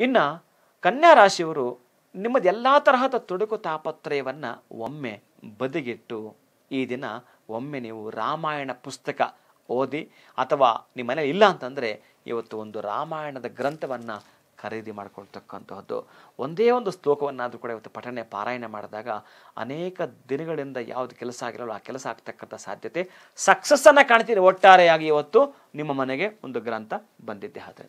ಇನ್ನು ಕನ್ಯಾ ರಾಶಿಯವರು ನಿಮ್ಮದು ತರಹದ ತೊಡಕು ತಾಪತ್ರಯವನ್ನು ಒಮ್ಮೆ ಬದಿಗಿಟ್ಟು ಈ ದಿನ ಒಮ್ಮೆ ನೀವು ರಾಮಾಯಣ ಪುಸ್ತಕ ಓದಿ ಅಥವಾ ನಿಮ್ಮ ಮನೇಲಿ ಇಲ್ಲ ಅಂತಂದರೆ ಇವತ್ತು ಒಂದು ರಾಮಾಯಣದ ಗ್ರಂಥವನ್ನು ಖರೀದಿ ಮಾಡ್ಕೊಳ್ತಕ್ಕಂತಹದ್ದು. ಒಂದೇ ಒಂದು ಶ್ಲೋಕವನ್ನಾದರೂ ಕೂಡ ಇವತ್ತು ಪಠನೆ ಪಾರಾಯಣ ಮಾಡಿದಾಗ ಅನೇಕ ದಿನಗಳಿಂದ ಯಾವುದು ಕೆಲಸ ಆಗಿರಲ್ಲ ಆ ಕೆಲಸ ಆಗ್ತಕ್ಕಂಥ ಸಾಧ್ಯತೆ ಸಕ್ಸಸ್ಸನ್ನು ಕಾಣ್ತೀರಿ ಒಟ್ಟಾರೆಯಾಗಿ ಇವತ್ತು ನಿಮ್ಮ ಮನೆಗೆ ಒಂದು ಗ್ರಂಥ ಬಂದಿದ್ದೆ ಆದರೆ.